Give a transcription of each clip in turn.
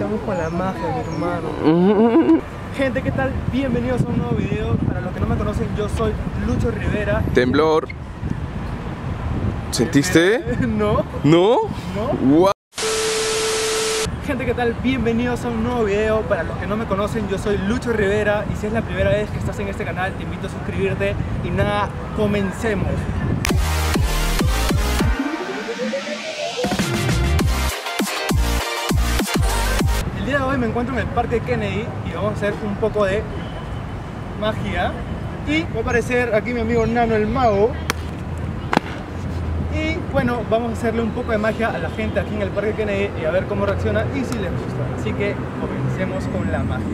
Estamos con la magia, mi hermano. Gente, ¿qué tal? Bienvenidos a un nuevo video. Para los que no me conocen, yo soy Lucho Rivera. Temblor. ¿Sentiste? no, ¿No? no. Gente, ¿qué tal? Bienvenidos a un nuevo video. Para los que no me conocen, yo soy Lucho Rivera y si es la primera vez que estás en este canal, te invito a suscribirte y nada, comencemos. Día de hoy me encuentro en el Parque Kennedy y vamos a hacer un poco de magia y va a aparecer aquí mi amigo Nano el Mago y bueno, vamos a hacerle un poco de magia a la gente aquí en el Parque Kennedy y a ver cómo reacciona y si les gusta. Así que comencemos con la magia.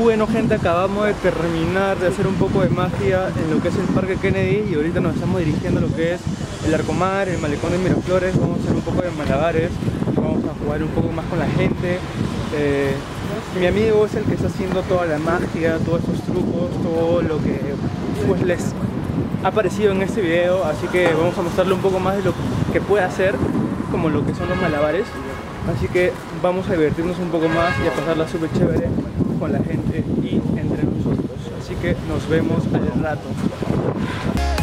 Bueno gente, acabamos de terminar de hacer un poco de magia en lo que es el Parque Kennedy y ahorita nos estamos dirigiendo a lo que es el Arcomar, el Malecón de Miraflores, vamos a hacer un poco de malabares, vamos a jugar un poco más con la gente. Eh, mi amigo es el que está haciendo toda la magia, todos esos trucos, todo lo que pues les ha aparecido en este video, así que vamos a mostrarle un poco más de lo que puede hacer, como lo que son los malabares. Así que vamos a divertirnos un poco más y a pasarla súper chévere con la gente y entre nosotros. Así que nos vemos al rato.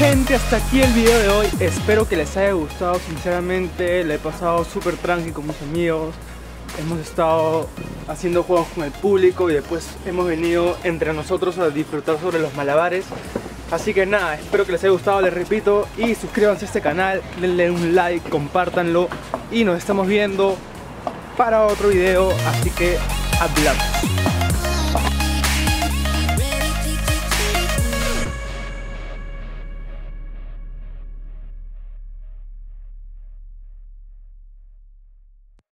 Gente, hasta aquí el video de hoy. Espero que les haya gustado. Sinceramente, le he pasado súper tranqui con mis amigos. Hemos estado haciendo juegos con el público y después hemos venido entre nosotros a disfrutar sobre los malabares. Así que nada, espero que les haya gustado, les repito, y suscríbanse a este canal, denle un like, compártanlo y nos estamos viendo para otro video, así que hablamos.